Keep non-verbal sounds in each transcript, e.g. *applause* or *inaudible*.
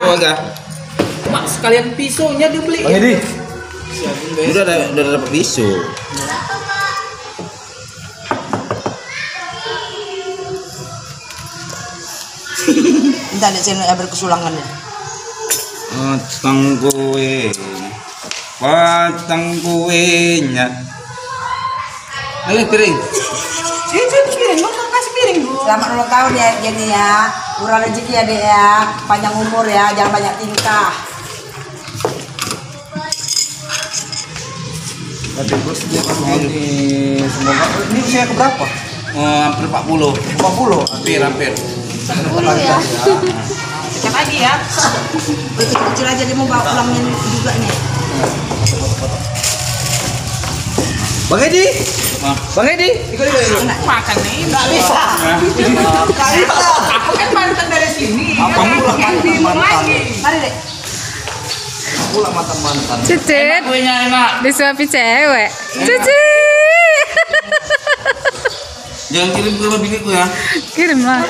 Oh, enggak. Mak sekalian pisaunya dibeli. Bang Edi. Udah ada udah dapat pisau. Entah ada channel berkesulangan ya. Patang kue. Patang kuenya. Ayo piring. Piring, lu kasih piring bu. Selamat ulang tahun ya Jenny ya. Murah rezeki ya dek ya. Panjang umur ya, jangan banyak tingkah. Ada bos dia ini semoga ini usia keberapa? Oh, hampir 40. 40. Hampir hampir. Cek lagi ya. Kecil-kecil aja dia mau bawa pulangin juga nih. Bang Edi. Bang Edi. Ikut. Makan nih. Nggak bisa. Nggak bisa. Aku kan mantan dari sini. Apa pula Yang bingung lagi. Mari dek. Pula mantan mantan. Cicit Kuenya enak. disuapi cewek. Cici. Jangan kirim ke biniku ya. Kirim lah.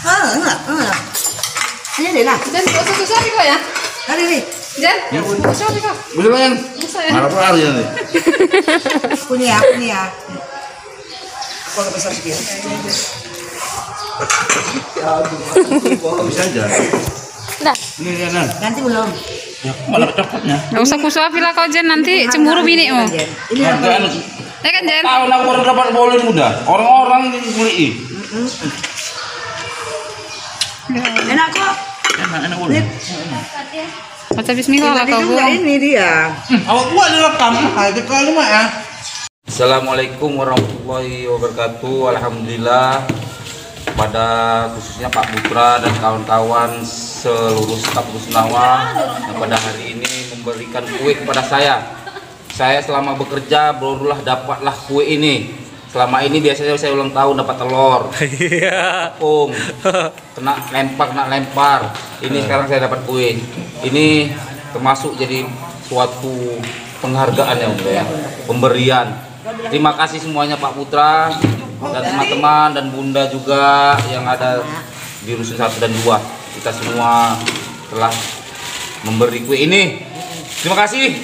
Ah, enak, enak. Ayo deh nah. Jan, gak usah susah kok ya. Mari nih. Jan, gak usah kok. Boleh bayang. Bisa ya. Marah apa ya nih? Punya ya, punya ya. Kalau besar sedikit. Bisa aja. Dah, Ini nan. Nanti belum. Ya, malah coklatnya. gak usah kusuapi lah kau Jan nanti cemburu binimu. Ini Harga apa? anu. Ya kan Jan? Tahun aku baru dapat boleh muda. Orang-orang ini beli. Enak kok. Enak enak boleh. Baca bismillah lah kau ini dia. Awak buat direkam. Hai kali mak ya. Assalamualaikum warahmatullahi wabarakatuh. Alhamdulillah pada khususnya Pak Putra dan kawan-kawan seluruh staf Rusnawa yang pada hari ini memberikan kue kepada saya. Saya selama bekerja barulah dapatlah kue ini. Selama ini biasanya saya ulang tahun dapat telur, *laughs* tepung, *laughs* kena lempar, kena lempar. Ini sekarang saya dapat kue. Ini termasuk jadi suatu penghargaan ya, Bunda ya, pemberian. Terima kasih semuanya Pak Putra dan teman-teman dan Bunda juga yang ada di rusun satu dan dua. Kita semua telah memberi kue ini. Terima kasih.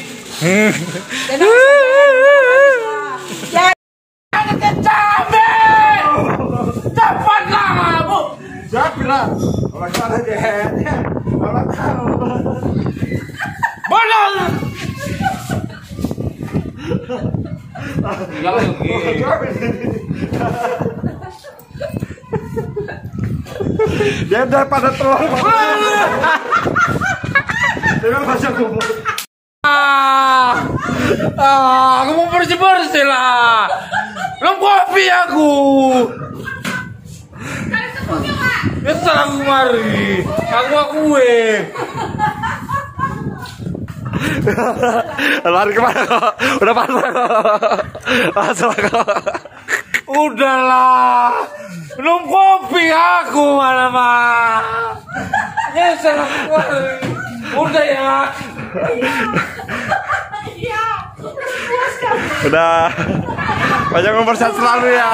Dia udah pada telur. Dengan bahasa gumuk. Ah, aku mau bersih-bersih lah. Belum kopi aku. Kesel aku mari. Aku mau kue. *laughs* Lari ke mana kok? Udah pasang kok. Pasang kok. Udahlah. Belum kopi aku mana mah. Kesel aku mari. Udah ya. Udah. Banyak umur sehat selalu ya.